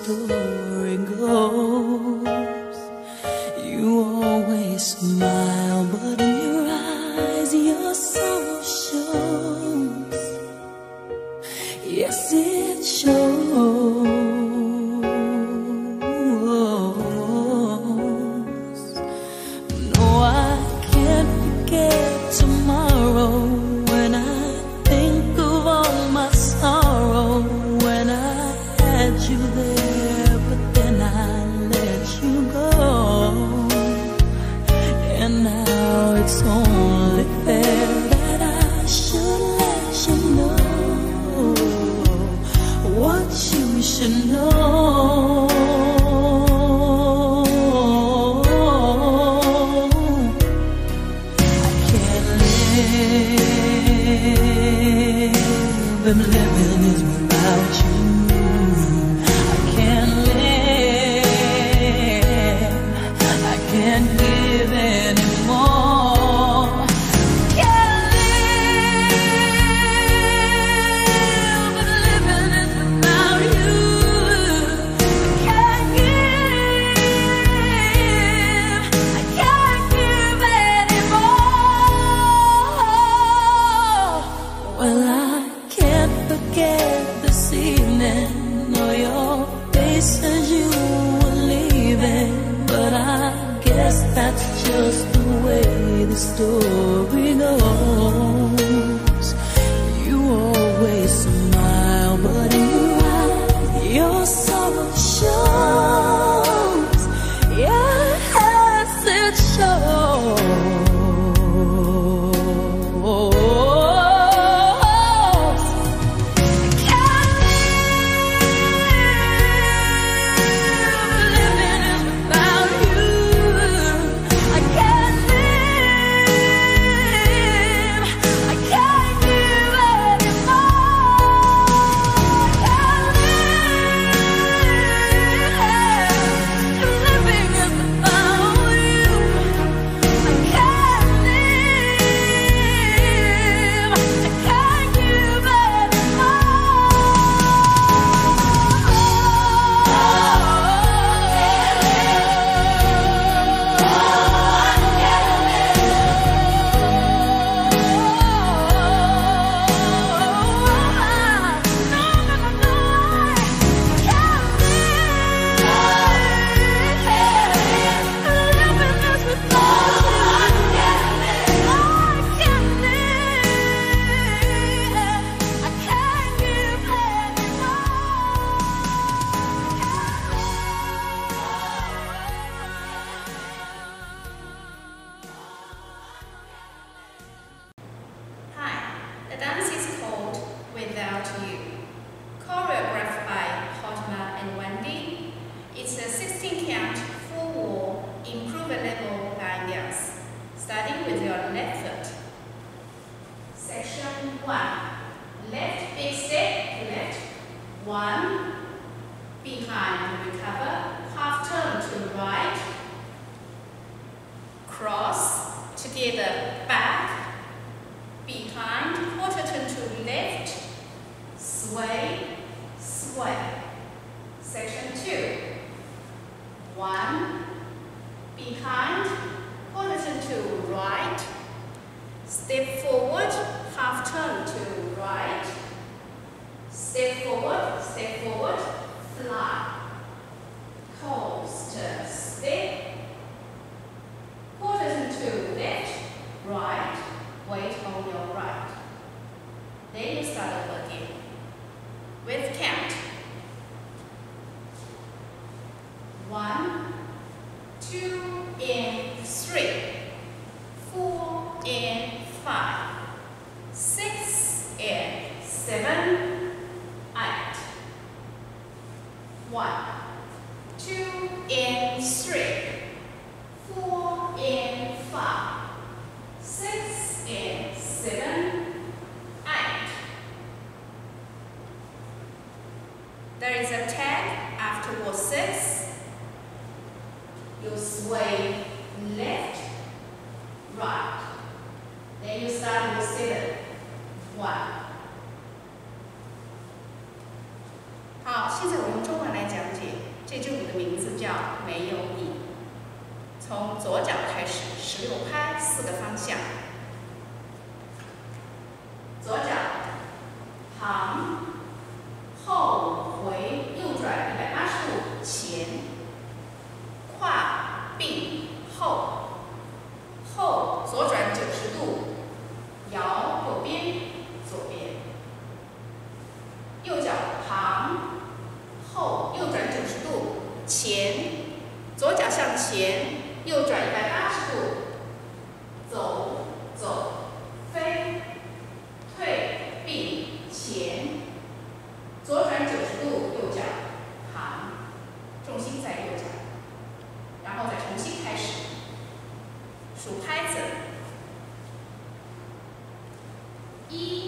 tú. And living is without you. Guess that's just the way the story goes. The dance is called Without You. Choreographed by Hotma and Wandy. It's a 16 count full wall improvable line dance. Starting with your left foot. Section 1. Left big step to left. 1. Behind recover. Half turn to the right. Cross. Together back behind, quarter turn to left, sway, sway. Section two. One, behind, turn to right, step forward, half turn to right, step forward, step forward, fly. Coaster, step, quarter turn to left, right, weight on your right. Then you start over again. With count. One, two, and three, four, and five, six, and seven, eight. One, two, and three, four, and five, six, and seven, eight. There is a tag after six. You sway left, right. Then you start with seven. One. 好，现在我用中文来讲解这支舞的名字叫《没有你》。从左脚开始，十六拍，四个方向。左脚数拍子，一、